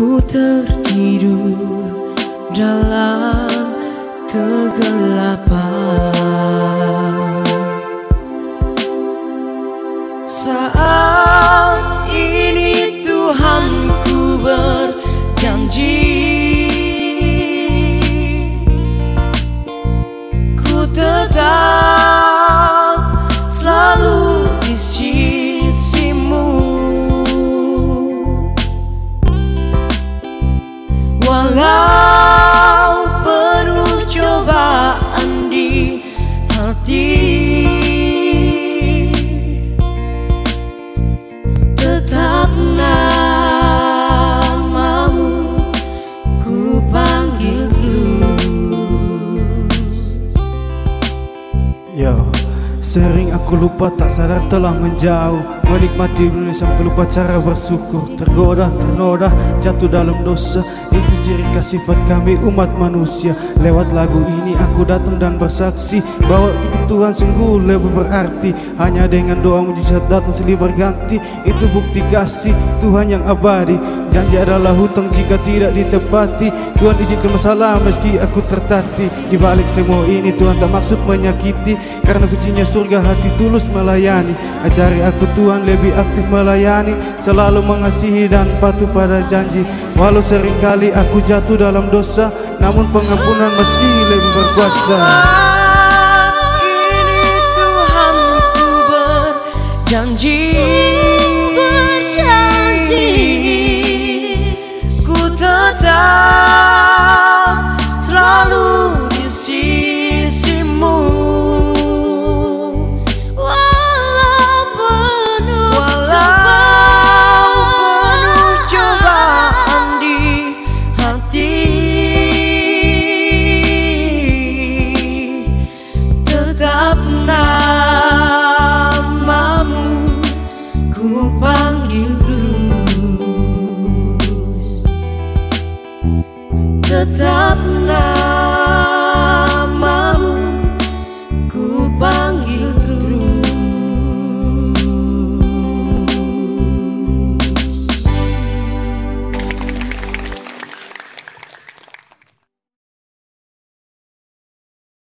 Ku tertidur dalam kegelapan. Saat ini Tuhan ku berjanji. Ku tetap menjauh Menikmati dunia sampai lupa cara bersyukur. Tergoda, ternoda, jatuh dalam dosa. Itu ciri kasih sifat kami umat manusia. Lewat lagu ini aku datang dan bersaksi Bahwa ikut Tuhan sungguh lebih berarti. Hanya dengan doa mujizat datang silih berganti. Itu bukti kasih Tuhan yang abadi. Janji adalah hutang jika tidak ditepati. Tuhan izinkan masalah meski aku tertati. Di balik semua ini Tuhan tak maksud menyakiti. Karena kuncinya surga hati tulus melayani. Ajari aku Tuhan lebih aktif melayani Selalu mengasihi dan patuh pada janji. Walau sering kali aku jatuh dalam dosa Namun pengampunan masih lebih berkuasa